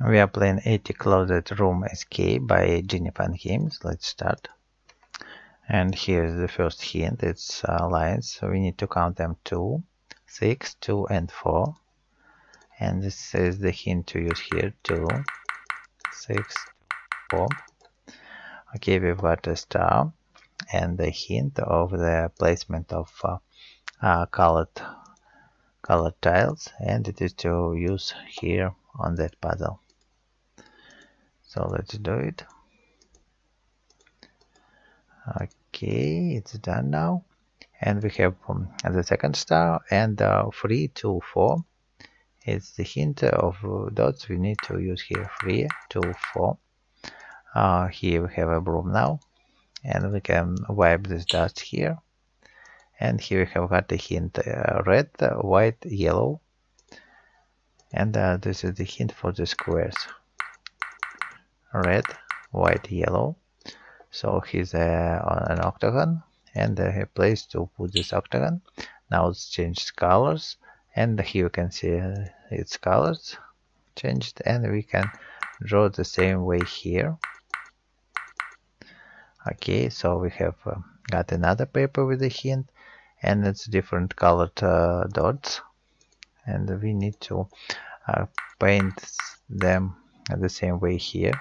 We are playing Attic Closet Room Escape by Genie Fun Games. Let's start. And here's the first hint. It's uh, lines. So we need to count them 2, 6, 2, and 4. And this is the hint to use here 2, 6, 4. Okay, we've got a star and the hint of the placement of uh, uh, colored colored tiles and it is to use here on that puzzle so let's do it. Okay it's done now. And we have um, the second star and uh, 3 to 4 it's the hint of dots we need to use here. 3 to 4 uh, here we have a broom now. And we can wipe this dust here. And here we have got the hint uh, red white yellow. And uh, this is the hint for the squares red white yellow. So he's uh, on an octagon and uh, a place to put this octagon. Now it's changed colors and here you can see uh, its colors changed and we can draw the same way here. Okay so we have uh, got another paper with a hint and it's different colored uh, dots. And we need to uh, paint them the same way here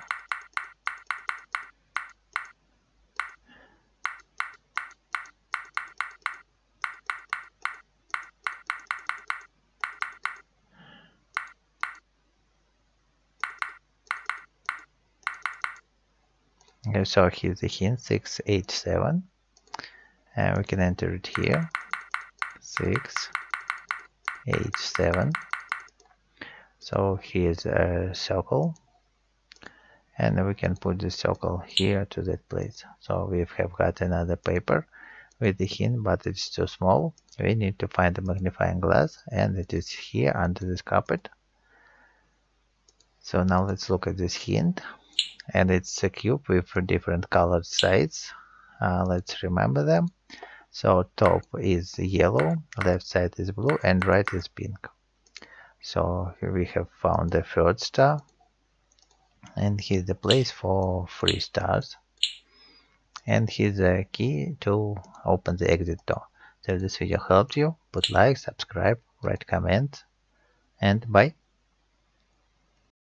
so here's the hint 687 and we can enter it here. 687 so here's a circle. And we can put the circle here to that place. So we have got another paper with the hint but it's too small. We need to find the magnifying glass and it is here under this carpet. So now let's look at this hint and it's a cube with different colored sides. Uh, let's remember them. So top is yellow left side is blue and right is pink. So here we have found the third star. And here's the place for three stars. And here's a key to open the exit door. So if this video helped you. Put like subscribe write comment and bye